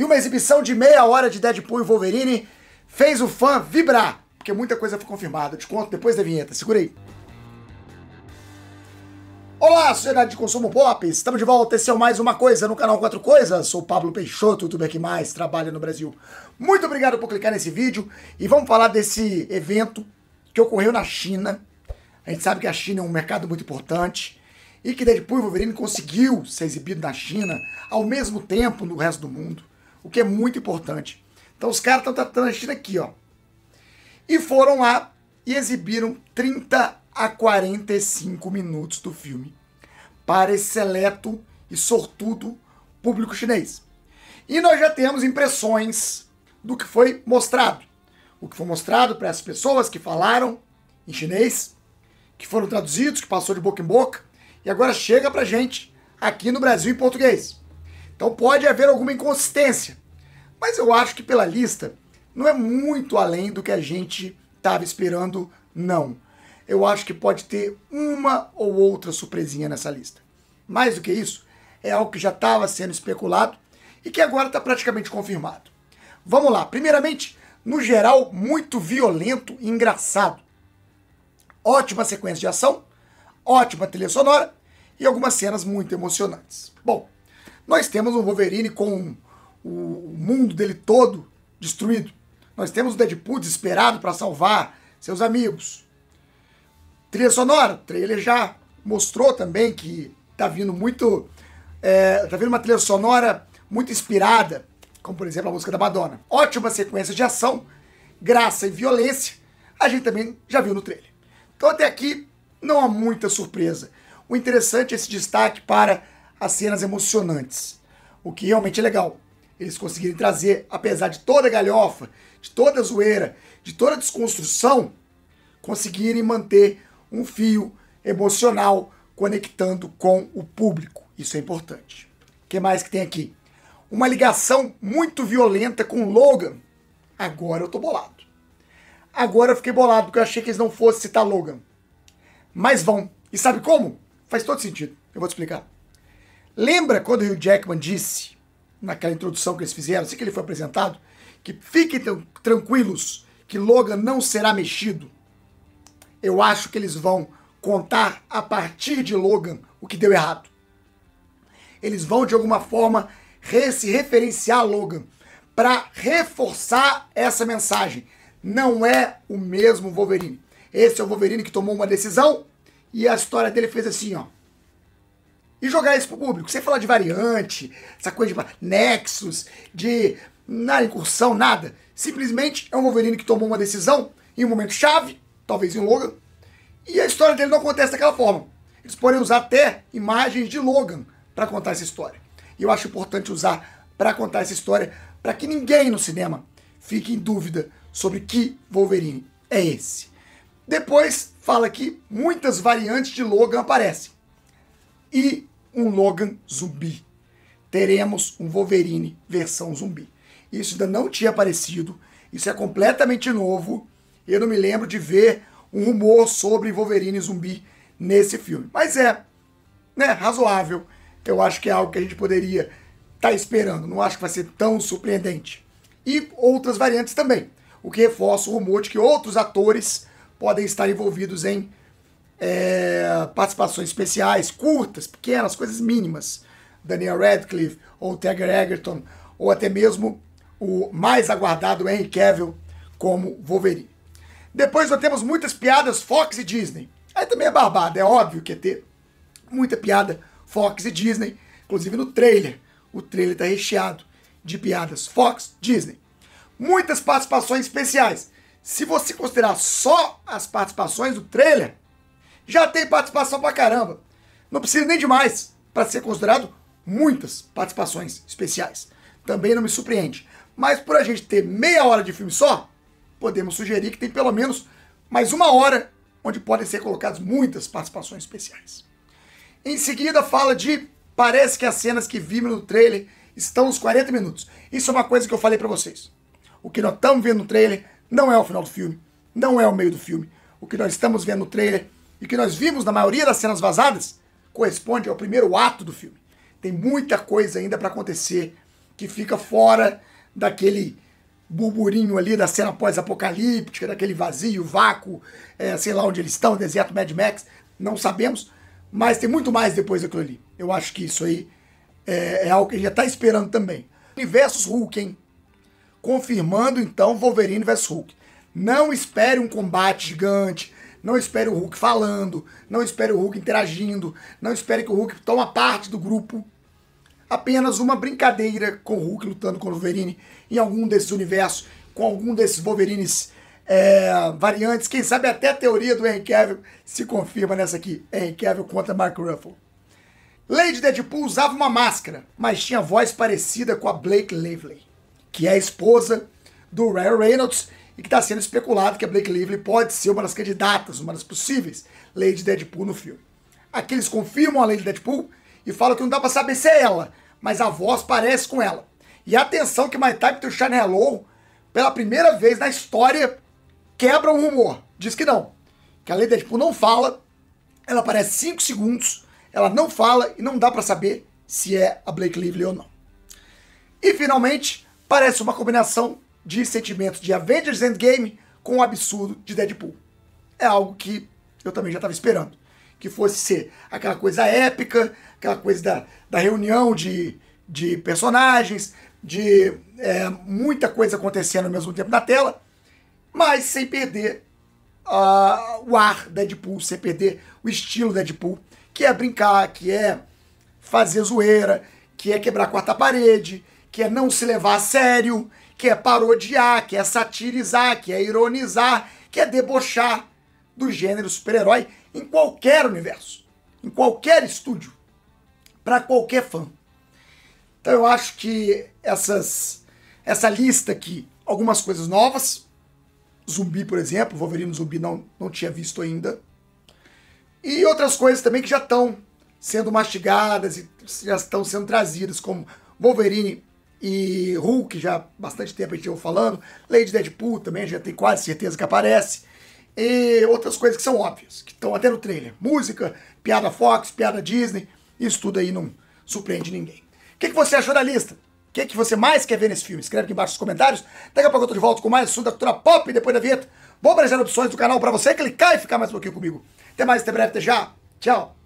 E uma exibição de meia hora de Deadpool e Wolverine fez o fã vibrar, porque muita coisa foi confirmada. Eu te conto depois da vinheta. Segura aí. Olá, sociedade de consumo pop! Estamos de volta, esse é mais uma coisa no canal Quatro Coisas. Sou Pablo Peixoto, youtuber que mais trabalha no Brasil. Muito obrigado por clicar nesse vídeo e vamos falar desse evento que ocorreu na China. A gente sabe que a China é um mercado muito importante e que Deadpool e Wolverine conseguiu ser exibido na China ao mesmo tempo no resto do mundo, o que é muito importante. Então os caras estão tratando a China aqui, ó. E foram lá e exibiram 30 a 45 minutos do filme para esse seleto e sortudo público chinês. E nós já temos impressões do que foi mostrado. O que foi mostrado para essas pessoas que falaram em chinês, que foram traduzidos, que passou de boca em boca, e agora chega para gente aqui no Brasil em português. Então pode haver alguma inconsistência, mas eu acho que pela lista não é muito além do que a gente estava esperando, não eu acho que pode ter uma ou outra surpresinha nessa lista. Mais do que isso, é algo que já estava sendo especulado e que agora está praticamente confirmado. Vamos lá. Primeiramente, no geral, muito violento e engraçado. Ótima sequência de ação, ótima trilha sonora e algumas cenas muito emocionantes. Bom, nós temos um Wolverine com o mundo dele todo destruído. Nós temos o Deadpool desesperado para salvar seus amigos. Trilha sonora, trailer já mostrou também que tá vindo muito. É, tá vindo uma trilha sonora muito inspirada, como por exemplo a música da Madonna. Ótima sequência de ação, graça e violência, a gente também já viu no trailer. Então até aqui não há muita surpresa. O interessante é esse destaque para as cenas emocionantes, o que realmente é legal. Eles conseguirem trazer, apesar de toda a galhofa, de toda a zoeira, de toda a desconstrução, conseguirem manter um fio emocional conectando com o público. Isso é importante. O que mais que tem aqui? Uma ligação muito violenta com Logan. Agora eu tô bolado. Agora eu fiquei bolado porque eu achei que eles não fossem citar Logan. Mas vão. E sabe como? Faz todo sentido. Eu vou te explicar. Lembra quando o Hugh Jackman disse, naquela introdução que eles fizeram, assim que ele foi apresentado, que fiquem tranquilos que Logan não será mexido? eu acho que eles vão contar a partir de Logan o que deu errado. Eles vão de alguma forma se referenciar a Logan para reforçar essa mensagem. Não é o mesmo Wolverine. Esse é o Wolverine que tomou uma decisão e a história dele fez assim, ó. E jogar isso pro público, sem falar de variante, essa coisa de nexus, de na incursão, nada. Simplesmente é um Wolverine que tomou uma decisão em um momento chave talvez em Logan. E a história dele não acontece daquela forma. Eles podem usar até imagens de Logan para contar essa história. E eu acho importante usar para contar essa história para que ninguém no cinema fique em dúvida sobre que Wolverine é esse. Depois fala que muitas variantes de Logan aparecem. E um Logan zumbi. Teremos um Wolverine versão zumbi. Isso ainda não tinha aparecido. Isso é completamente novo eu não me lembro de ver um rumor sobre Wolverine zumbi nesse filme. Mas é, né, razoável. Eu acho que é algo que a gente poderia estar tá esperando. Não acho que vai ser tão surpreendente. E outras variantes também. O que reforça o rumor de que outros atores podem estar envolvidos em é, participações especiais, curtas, pequenas, coisas mínimas. Daniel Radcliffe, ou Tiger Egerton, ou até mesmo o mais aguardado Henry Cavill como Wolverine. Depois nós temos muitas piadas Fox e Disney. Aí também é barbado, é óbvio que é ter muita piada Fox e Disney, inclusive no trailer. O trailer está recheado de piadas Fox, Disney. Muitas participações especiais. Se você considerar só as participações do trailer, já tem participação pra caramba. Não precisa nem de mais para ser considerado muitas participações especiais. Também não me surpreende. Mas por a gente ter meia hora de filme só, podemos sugerir que tem pelo menos mais uma hora onde podem ser colocadas muitas participações especiais. Em seguida, fala de parece que as cenas que vimos no trailer estão nos 40 minutos. Isso é uma coisa que eu falei para vocês. O que nós estamos vendo no trailer não é o final do filme, não é o meio do filme. O que nós estamos vendo no trailer e que nós vimos na maioria das cenas vazadas corresponde ao primeiro ato do filme. Tem muita coisa ainda para acontecer que fica fora daquele burburinho ali da cena pós-apocalíptica, daquele vazio, vácuo, é, sei lá onde eles estão, deserto Mad Max, não sabemos, mas tem muito mais depois daquilo ali. Eu acho que isso aí é, é algo que a gente já está esperando também. Universos Hulk, hein? Confirmando então Wolverine vs Hulk. Não espere um combate gigante, não espere o Hulk falando, não espere o Hulk interagindo, não espere que o Hulk tome parte do grupo apenas uma brincadeira com o Hulk lutando com o Wolverine em algum desses universos, com algum desses Wolverines é, variantes. Quem sabe até a teoria do Henry Cavill se confirma nessa aqui. Henry Cavill contra Mark Ruffalo. Lady Deadpool usava uma máscara, mas tinha voz parecida com a Blake Lively, que é a esposa do Ryan Reynolds e que está sendo especulado que a Blake Lively pode ser uma das candidatas, uma das possíveis Lady Deadpool no filme. Aqui eles confirmam a Lady Deadpool e falam que não dá para saber se é ela, mas a voz parece com ela. E atenção que My Time to Shine Hello, pela primeira vez na história, quebra um rumor. Diz que não. Que a Lady Deadpool não fala, ela aparece 5 segundos, ela não fala e não dá para saber se é a Blake Lively ou não. E finalmente, parece uma combinação de sentimentos de Avengers Endgame com o absurdo de Deadpool. É algo que eu também já estava esperando. Que fosse ser aquela coisa épica, aquela coisa da, da reunião de, de personagens, de é, muita coisa acontecendo ao mesmo tempo na tela, mas sem perder uh, o ar Deadpool, sem perder o estilo Deadpool, que é brincar, que é fazer zoeira, que é quebrar a quarta parede, que é não se levar a sério, que é parodiar, que é satirizar, que é ironizar, que é debochar do gênero super-herói em qualquer universo, em qualquer estúdio para qualquer fã. Então eu acho que essas, essa lista aqui, algumas coisas novas, Zumbi, por exemplo, Wolverine Zumbi não, não tinha visto ainda, e outras coisas também que já estão sendo mastigadas e já estão sendo trazidas, como Wolverine e Hulk, já há bastante tempo a gente estava falando, Lady Deadpool também, já tem quase certeza que aparece, e outras coisas que são óbvias, que estão até no trailer. Música, piada Fox, piada Disney, isso tudo aí não surpreende ninguém. O que, que você achou da lista? O que, que você mais quer ver nesse filme? Escreve aqui embaixo nos comentários. Daqui a pouco eu tô de volta com mais assunto da cultura pop depois da vinheta. Vou aparecer opções do canal para você clicar e ficar mais um pouquinho comigo. Até mais, até breve, até já. Tchau.